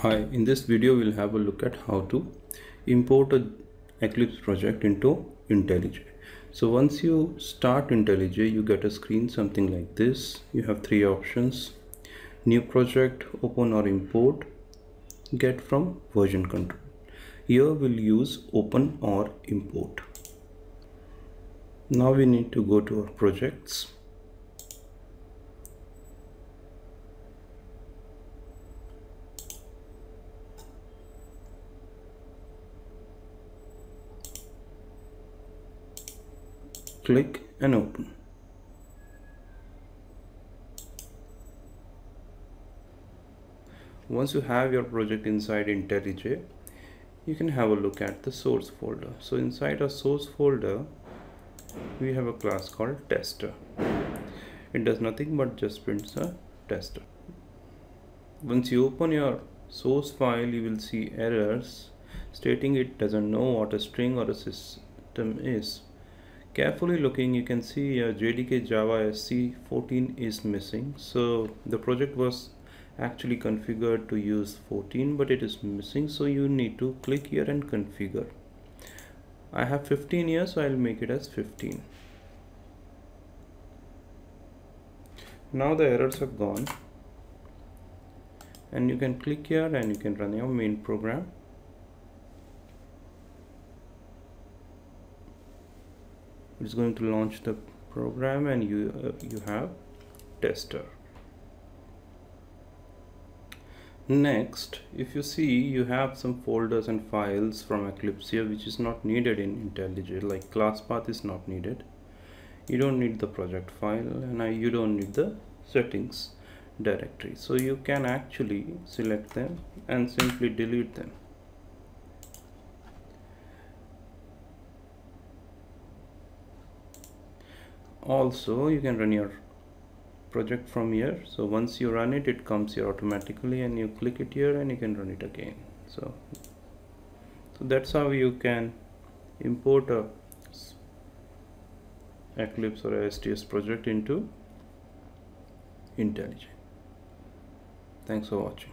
Hi, in this video we'll have a look at how to import a Eclipse project into IntelliJ. So once you start IntelliJ, you get a screen something like this. You have three options, new project, open or import, get from version control. Here we'll use open or import. Now we need to go to our projects click and open. Once you have your project inside IntelliJ you can have a look at the source folder. So inside a source folder we have a class called tester. It does nothing but just prints a tester. Once you open your source file you will see errors stating it doesn't know what a string or a system is carefully looking you can see uh, JDK Java SE14 is missing. So the project was actually configured to use 14 but it is missing so you need to click here and configure. I have 15 here so I'll make it as 15 now the errors have gone. And you can click here and you can run your main program it's going to launch the program and you uh, you have tester. Next if you see you have some folders and files from Eclipse here which is not needed in IntelliJ like class path is not needed. You don't need the project file and I, you don't need the settings directory. So you can actually select them and simply delete them also you can run your project from here so once you run it it comes here automatically and you click it here and you can run it again so so that's how you can import a Eclipse or a STS project into IntelliJ. Thanks for watching.